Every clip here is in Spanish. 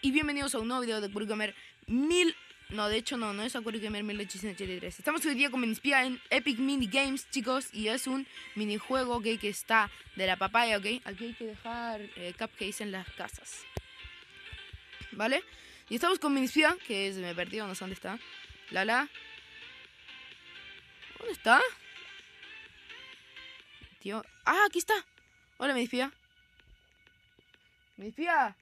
Y bienvenidos a un nuevo video de Gamer 1000... No, de hecho no, no es Gamer 1883. Estamos hoy día con Minispia en Epic Mini Games, chicos, y es un minijuego que está de la papaya, ¿ok? Aquí hay que dejar eh, cupcakes en las casas. ¿Vale? Y estamos con Minispia, que se me perdió, no sé dónde está. Lala. ¿Dónde está? Tío. Ah, aquí está. Hola, Minispia. Minispia.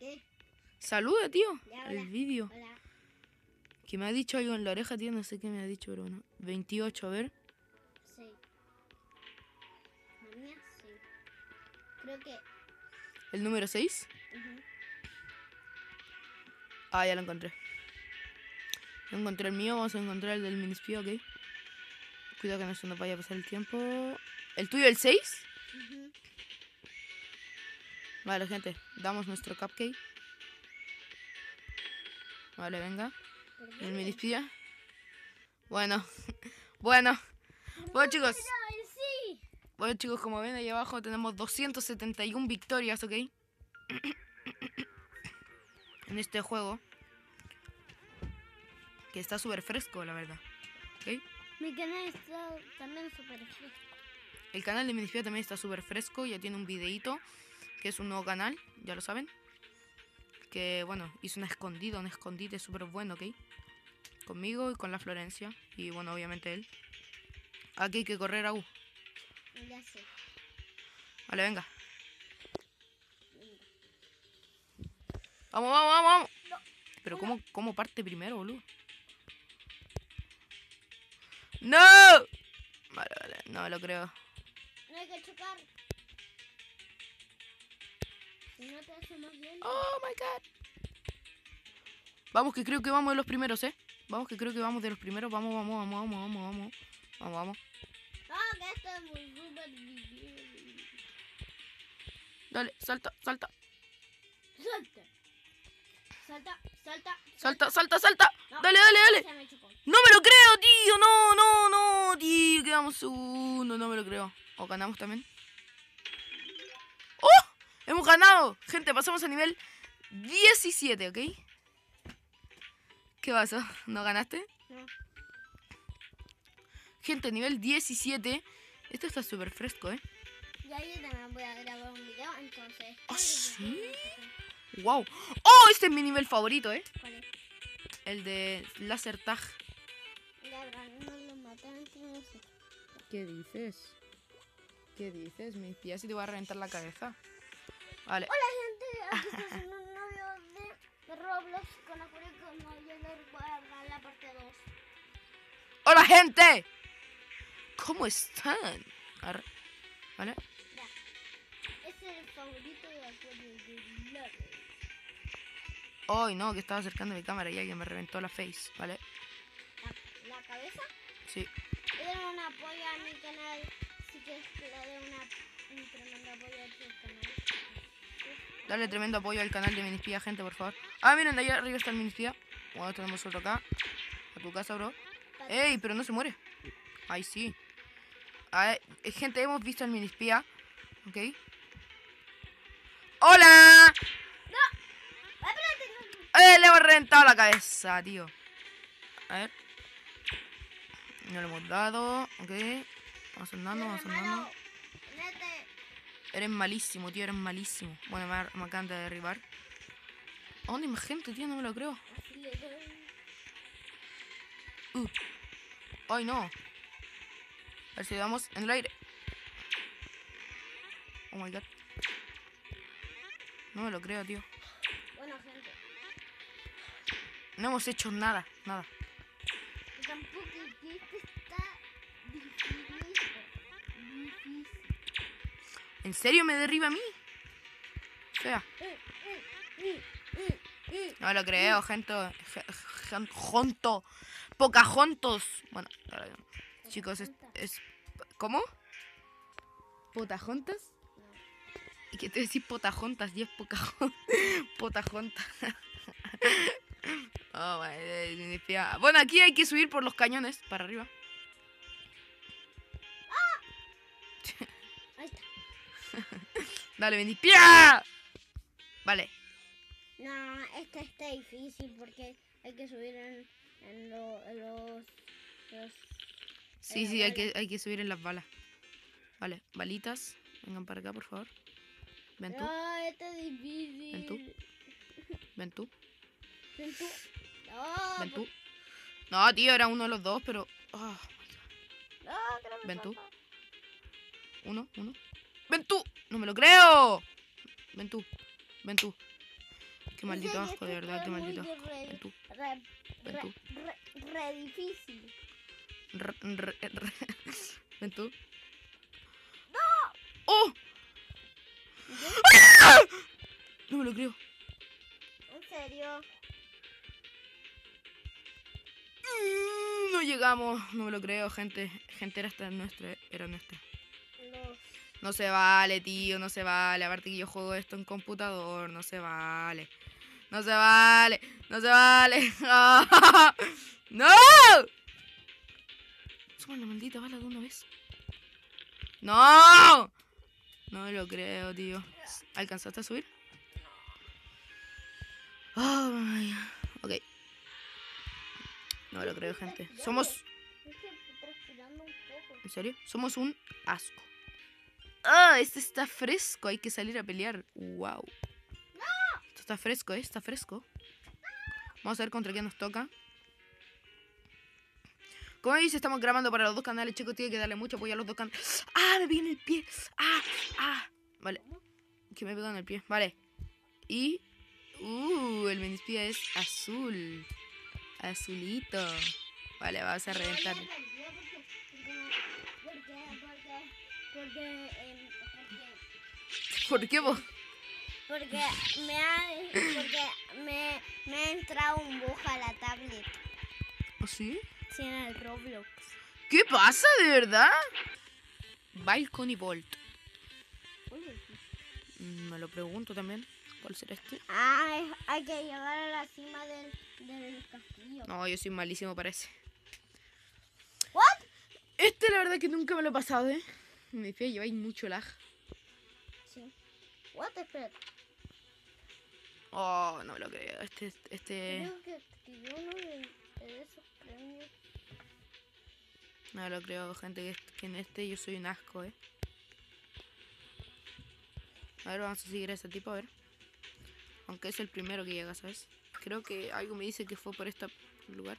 ¿Qué? Saluda, tío. Ya, El vídeo. Que me ha dicho algo en la oreja, tío. No sé qué me ha dicho, pero bueno. 28, a ver. Sí. La mía, sí. Creo que. El número 6. ujú. Ah, ya lo encontré. Ya encontré el mío. Vamos a encontrar el del minispío, ok. Cuidado que no se nos vaya a pasar el tiempo. ¿El tuyo, el 6? Ujú. Vale, gente. Damos nuestro cupcake. Vale, venga. ¿Por ¿Y qué? el minispía? Bueno. bueno. Bueno, chicos. Bueno, chicos, como ven ahí abajo tenemos 271 victorias, ¿ok? en este juego. Que está súper fresco, la verdad. ¿Ok? Mi canal está también súper fresco. El canal de Minispia también está súper fresco. Ya tiene un videíto. Que es un nuevo canal, ya lo saben. Que, bueno, hizo una escondida, un escondite súper bueno, ¿ok? Conmigo y con la Florencia. Y, bueno, obviamente él. Aquí hay que correr a U. Ya sé. Vale, venga. Vamos, vamos, vamos, vamos. Pero ¿cómo, cómo parte primero, boludo? ¡No! Vale, vale, no me lo creo. No hay que chocar. No te. Oh my god. Vamos, que creo que vamos de los primeros, ¿eh? Vamos, que creo que vamos de los primeros. Vamos, vamos, vamos, vamos, vamos, vamos. Vamos, difícil. Dale, salta, salta. Salta. Salta, salta. Salta, salta, salta. No, Dale, dale, dale. Me. No me lo creo, tío. No, no, no, tío. Quedamos segundo. No me lo creo. ¿O ganamos también? Hemos ganado. Gente, pasamos a nivel 17, ¿ok? ¿Qué pasó? ¿No ganaste? No. Gente, nivel 17. Esto está súper fresco, ¿eh? Y ahí también voy a grabar un video, entonces. ¿Ah, sí? ¡Wow! ¡Oh! Este es mi nivel favorito, ¿eh? ¿Cuál es? El de Laser Tag. La verdad, no lo mataron, no sé. ¿Qué dices? ¿Qué dices? Mi tía si te va a reventar la cabeza. Vale. Hola gente, aquí estoy haciendo un novio de, Roblox con la cual como yo les voy a dar la parte 2. ¡Hola, gente! ¿Cómo están? Arre. ¿Vale? Este es el favorito de la serie de Love. Ay, no, que estaba acercando mi cámara y alguien me reventó la face, ¿vale? La, la cabeza. Sí. Le den un apoyo a mi canal si quieres que le dé una, un tremendo apoyo a tu canal. Dale tremendo apoyo al canal de Minispía, gente, por favor. Ah, miren, de allá arriba está el Minispía. Bueno, tenemos otro acá. A tu casa, bro. ¡Ey! Pero no se muere. Ay, sí. A ver, eh, gente, hemos visto el Minispía. ¿Ok? ¡Hola! No, ¡Eh! Le hemos reventado la cabeza, tío. A ver. No le hemos dado. Ok. Vamos andando, vamos andando. Eres malísimo, tío, eres malísimo. Bueno, me, me acaban de derribar. ¿A dónde hay más gente, tío? No me lo creo. Uh. Ay, no. A ver si damos en el aire. Oh my god. No me lo creo, tío. Bueno, gente, No hemos hecho nada, nada. tampoco ¿En serio me derriba a mí? O sea, Eh, eh, eh, eh, eh. no lo creo, gente. ge- gen- Jonto. Pocahontos. Bueno, chicos, es, es. ¿Cómo? ¿Potajontas? ¿Y qué te decís potajontas? Y es pocahontas. Potajontas. oh, significa- Bueno, aquí hay que subir por los cañones para arriba. Dale, Bendy. ¡Pia! Vale. esta está difícil porque hay que subir en, en lo- en los, los... Sí, sí, hay que, hay que subir en las balas. Vale, balitas. Vengan para acá, por favor. Ven tú, No, este es difícil. Ven tú. ven tú, Ven tú. No, ven tú. pues- No, tío, era uno de los dos, pero... No, no me Ven tú. uno, uno. ¡Ven tú! ¡No me lo creo! Ven tú, ven tú. Qué maldito asco, de verdad, qué maldito Ven tú. Ven tú. re, difícil. Ven tú. ¡No! ¡Oh! No me lo creo. En serio. Mm, No llegamos, no me lo creo, gente. Gente, era esta nuestra, era nuestra. No se vale, tío, no se vale. Aparte que yo juego esto en computador, no se vale. No se vale, no se vale. ¡No! Suma la maldita bala de una vez. ¡No! No lo creo, tío. ¿Alcanzaste a subir? Oh, my. Ok. No lo creo, gente. Somos... ¿En serio? Somos un asco. ¡Ah! este está fresco. Hay que salir a pelear. ¡Wow! Esto está fresco, ¿eh? Está fresco. Vamos a ver contra quién nos toca. Como dice, estamos grabando para los dos canales, chicos. Tiene que darle mucho apoyo a los dos canales. ¡Ah! Me pegué en el pie. ¡Ah! ¡Ah! Vale. Que me pegó en el pie. Vale. Y... ¡Uh! El minispía es azul. Azulito. Vale, vamos a reventar. Porque, porque, porque, porque, ¿Por qué vos? porque me ha, porque me, me ha entrado un bug a la tablet. ¿Oh, sí? Sí, en el Roblox. ¿Qué pasa, de verdad? Balcony Bolt. Mm, Me lo pregunto también. ¿Cuál será este? Ah, hay que llegar a la cima del, del castillo. No, yo soy malísimo para ese. ¿What? Este, la verdad, que nunca me lo he pasado, ¿eh? Me fío, lleváis mucho lag. Sí. What? Espera. Oh, no me lo creo. Este, este. Creo que, que yo uno de, de esos premios. No me lo creo, gente, que, que en este yo soy un asco, ¿eh? A ver, vamos a seguir a ese tipo, a ver. Aunque es el primero que llega, ¿sabes? Creo que algo me dice que fue por este lugar.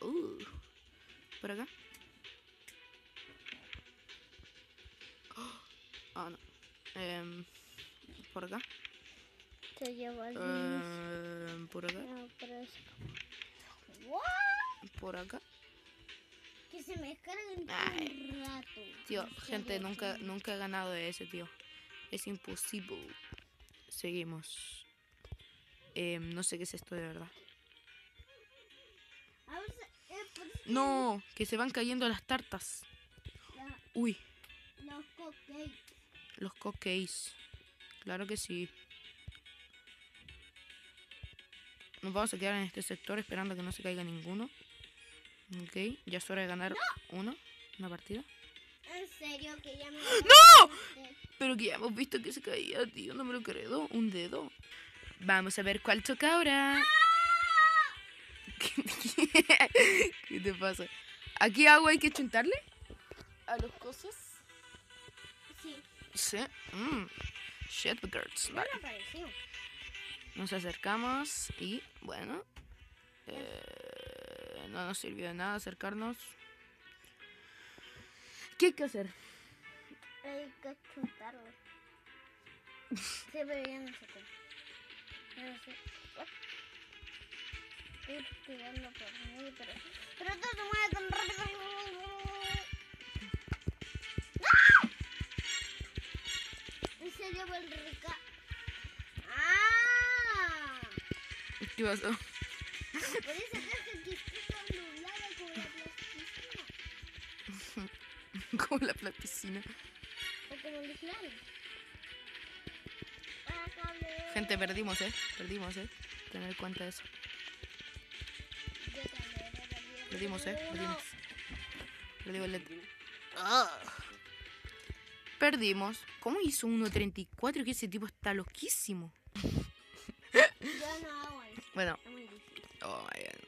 Uh, ¿Por acá? ¿Por acá? El Em, ¿Por acá? No? ¿Por acá? Que se me carguen un rato. Tío, En gente, serio, nunca, nunca he ganado de ese, tío. Es imposible. Seguimos. Em, no sé qué es esto de verdad. Eh, No, que se van cayendo las tartas. Uy, los cupcakes. los cupcakes. Claro que sí. Nos vamos a quedar en este sector esperando que no se caiga ninguno. Ok, ya es hora de ganar uno, una partida. En serio, que ya me... ¡No! Pero que ya hemos visto que se caía, tío, no me lo creo. Un dedo. Vamos a ver cuál toca ahora. ¿Qué te pasa? ¿Aquí agua hay que chuntarle? ¿A los cosas? Sí, Sí. Mm. Me apareció. Nos acercamos y bueno. eh, no nos sirvió de nada acercarnos. ¿Qué hay que hacer? Hay que chuntarlo. Sí, pero ya no sé cómo. No sé. Estoy tirando por medio, pero... Pero esto se mueve tan rápido. ¡No! En serio, Belrica. ¡Ah! ¿Qué pasó? Eso creo que está nublada como la plasticina. Como la plasticina. O como el slime. Gente, perdimos, eh. Perdimos, eh. Tener en cuenta eso. Perdimos, eh. Perdimos. Perdimos el... Ah. Perdimos. ¿Cómo hizo 1.34? Que ese tipo está loquísimo. Yo Bueno. Es muy difícil. Oh my god.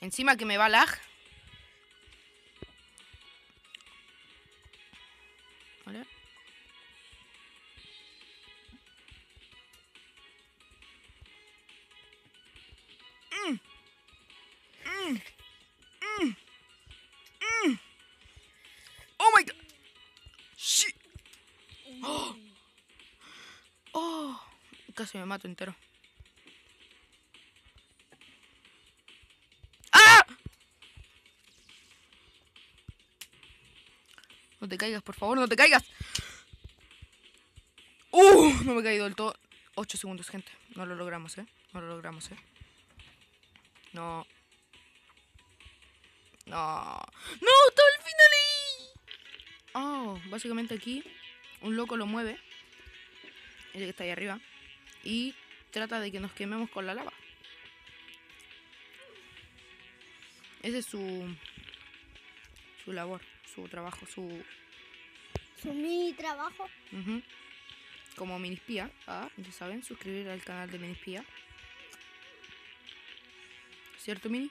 Encima que me va lag. Casi me mato entero. ¡Ah! No te caigas, por favor, no te caigas. Uh, no me he caído del todo. 8 segundos, gente. No lo logramos, ¿eh? No lo logramos, ¿eh? No. No. No, todo el final ahí. Oh, básicamente aquí un loco lo mueve. El que está ahí arriba. Y trata de que nos quememos con la lava. Ese es su su labor, su trabajo, su Su mini trabajo. Ujú. Como Minispía. Ah, ya saben, suscribir al canal de Minispía. ¿Cierto, Mini?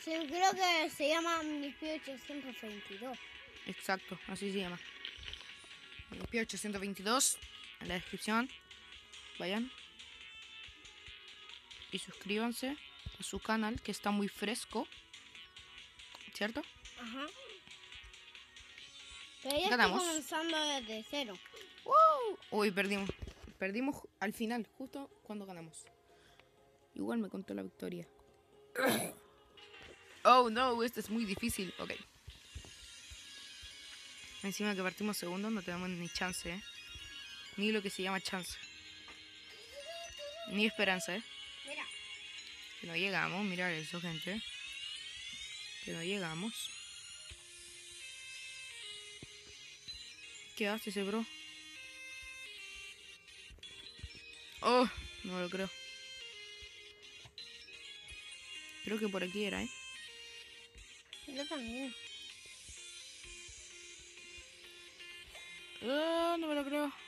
Sí, creo que se llama Minispía 822. Exacto, así se llama. Minispía 822 en la descripción. Vayan. Y suscríbanse a su canal que está muy fresco. ¿Cierto? Ajá. Pero ya Ganamos. comenzando desde cero. Uy, perdimos. Perdimos al final, justo cuando ganamos. Igual me contó la victoria. Oh no, esto es muy difícil. Ok. Encima que partimos segundo no tenemos ni chance, ¿eh? Ni lo que se llama chance. Ni esperanza, ¿eh? Mira. Que no llegamos, mirar eso, gente. Que no llegamos. ¿Qué hace ese bro? Oh, no lo creo. Creo que por aquí era, ¿eh? Yo también. Ah, no me lo creo.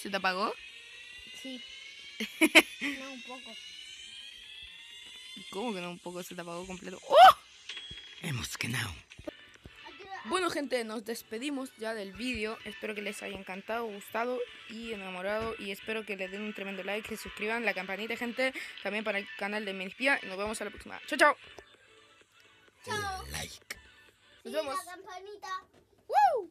¿Se te apagó? Sí. no, un poco. ¿Cómo que no? Un poco se te apagó completo. ¡Oh! Hemos ganado. Bueno gente, nos despedimos ya del vídeo. Espero que les haya encantado, gustado y enamorado. Y espero que le den un tremendo like, que se suscriban, la campanita gente, también para el canal de Menispía. Y nos vemos a la próxima. Chao, chao. Chao. Like. Nos vemos. la campanita. ¡Woo!